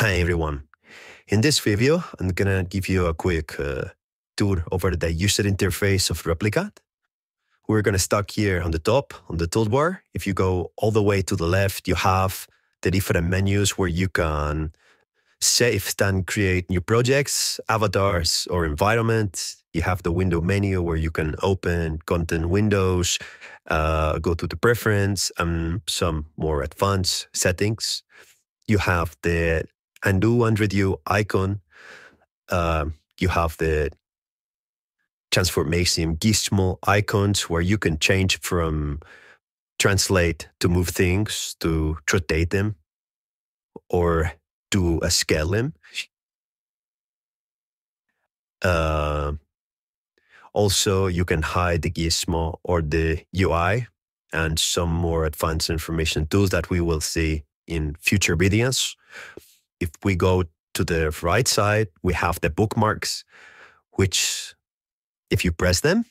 Hi everyone. In this video, I'm gonna give you a quick uh, tour over the user interface of Replikant. We're gonna start here on the top, on the toolbar. If you go all the way to the left, you have the different menus where you can save and create new projects, avatars, or environments. You have the window menu where you can open content windows, uh, go to the preference, and some more advanced settings. You have the and redo icon. Uh, you have the transformation gizmo icons where you can change from translate to move things to rotate them or do a scale them. Uh, also, you can hide the gizmo or the UI and some more advanced information tools that we will see in future videos. If we go to the right side, we have the bookmarks, which if you press them,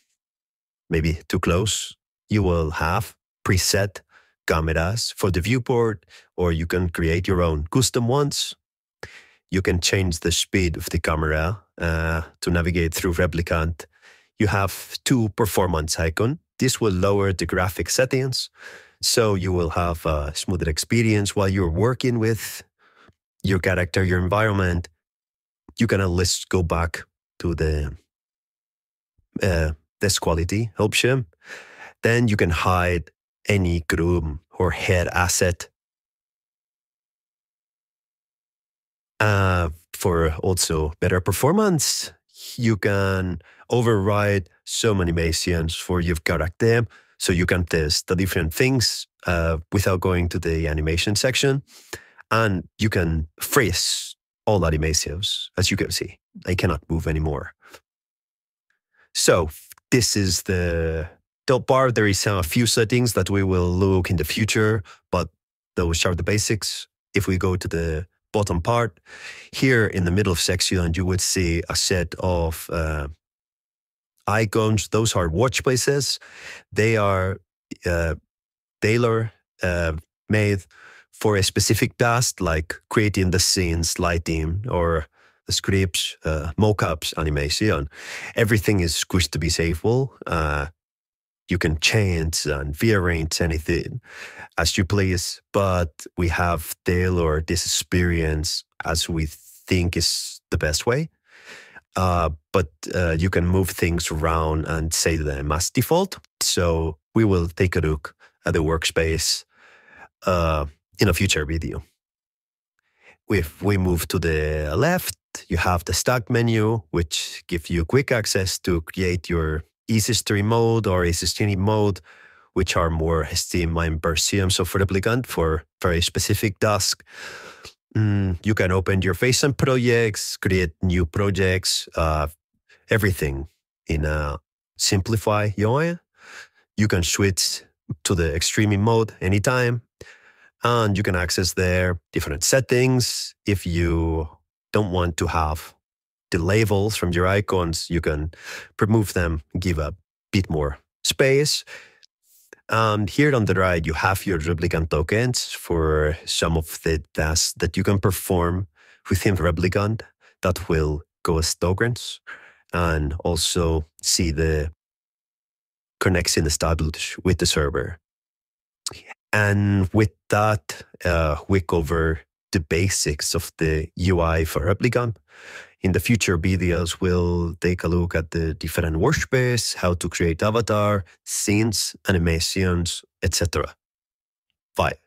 maybe too close, you will have preset cameras for the viewport, or you can create your own custom ones. You can change the speed of the camera uh, to navigate through Replikant. You have two performance icon. This will lower the graphic settings, so you will have a smoother experience while you're working with your character, your environment. You can at least go back to the uh, this quality option. Then you can hide any groom or head asset. Uh, for also better performance, you can override some animations for your character so you can test the different things uh, without going to the animation section. And you can freeze all animations, as you can see. They cannot move anymore. So this is the top bar. There is a few settings that we will look in the future, but those are the basics. If we go to the bottom part, here in the middle of section, you would see a set of uh, icons. Those are workspaces. They are uh, tailor uh, made for a specific task, like creating the scenes, lighting, or the scripts, uh, mockups, animation. Everything is squished to be savable. Uh, you can change and rearrange anything as you please, but we have tailored this experience as we think is the best way. Uh, but uh, you can move things around and say them as default. So we will take a look at the workspace uh, in a future video. If we move to the left, you have the stack menu, which gives you quick access to create your easy stream mode or easy stream mode, which are more streamlined versions of Replikant for very specific tasks. Mm, you can open your and projects, create new projects, uh, everything in a simplify UI. You can switch to the extreme mode anytime, and you can access there different settings. If you don't want to have the labels from your icons, you can remove them, give a bit more space. And here on the right, you have your Replikant tokens for some of the tasks that you can perform within Replikant that will go as tokens and also see the connection established with the server. And with that, uh, we cover the basics of the UI for Replikant. In the future videos, we'll take a look at the different workspace, how to create avatar, scenes, animations, etc. Bye.